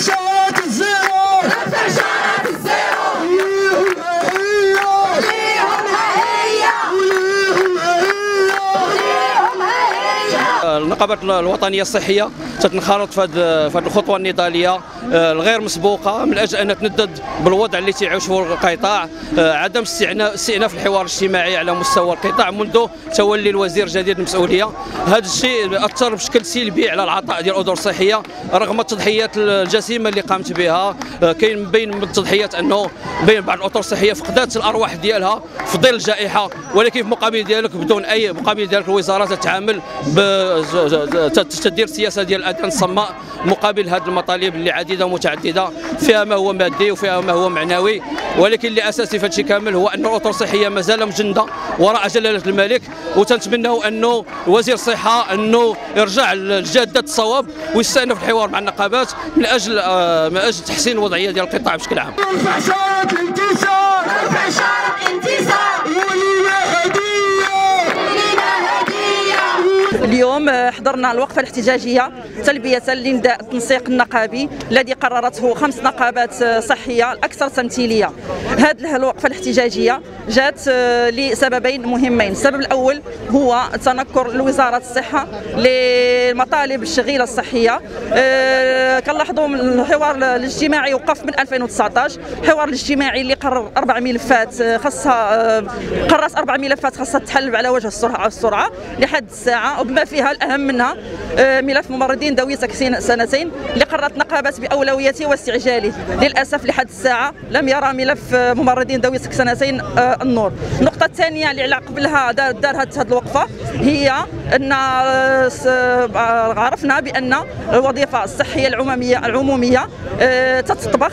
Deixa eu dizer. النقابه الوطنية الصحية تتنخرط في هذه الخطوة النضالية آه، الغير مسبوقة من أجل أن تندد بالوضع اللي تعيشه القطاع آه، عدم استئناف الحوار الاجتماعي على مستوى القطاع منذ تولي الوزير الجديد المسؤولية. هذا الشيء أثر بشكل سلبي على العطاء ديال الاذر الصحية رغم التضحيات الجسيمة اللي قامت بها. آه، كاين بين التضحيات أنه بين بعض الاطر الصحية فقدات الأرواح ديالها في ظل الجائحة ولكن في مقابل ذلك بدون اي مقابل ذلك الوزارة تتعامل تدير السياسة ديال الاذان الصماء مقابل هذه المطالب اللي عديدة ومتعددة. فيها ما هو مادي وفيها ما هو معنوي. ولكن اللي اساسي في هذا كامل هو أن الأطر الصحية مازال مجنده وراء جلالة الملك. وتنتمنوا أنه وزير الصحة أنه يرجع لجادة الصواب ويستأنف الحوار مع النقابات من أجل آه، من أجل تحسين الوضعيه ديال القطاع بشكل عام. اليوم آه، حضرنا الوقفة الاحتجاجية تلبية لنداء التنسيق النقابي الذي قررته خمس نقابات آه، صحية الأكثر تمثيلية. هذه الوقفة الاحتجاجية جات آه، لسببين مهمين. السبب الأول هو تنكر لوزارة الصحة لمطالب الشغيلة الصحية. كنلاحظوا الحوار الاجتماعي وقف من 2019 الحوار الاجتماعي اللي قرر أربع ملفات خاصها قررت أربع ملفات خاصها تحل على وجه السرعة السرعة لحد الساعة وبما فيها الأهم منها آه، ملف ممرضين ذوي سنتين اللي قررت نقابات بأولويته واستعجاله. للأسف لحد الساعة لم يرى ملف آه، ممرضين ذوي سنتين آه، النور. النقطة الثانية اللي على قبلها دار, دار هذه الوقفة هي أن عرفنا بأن الوظيفة الصحية العموميه العمومية تتطبخ.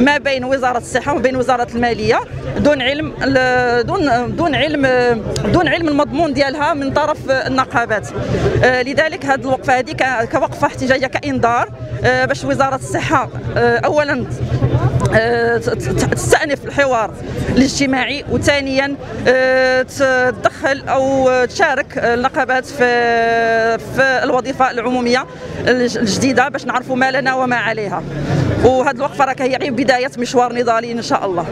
ما بين وزارة الصحة وما بين وزارة المالية. دون علم دون دون علم دون علم المضمون ديالها من طرف النقابات. آه، لذلك هذه الوقفة هذه كوقفة احتجاجية كإنذار آه، باش وزارة الصحة آه، اولا تستأنف الحوار الاجتماعي وثانيا تدخل أو تشارك النقابات في في الوظيفة العمومية الجديدة باش نعرفوا ما لنا وما عليها. وهذه الوقفه راه هي بداية مشوار نضالي إن شاء الله.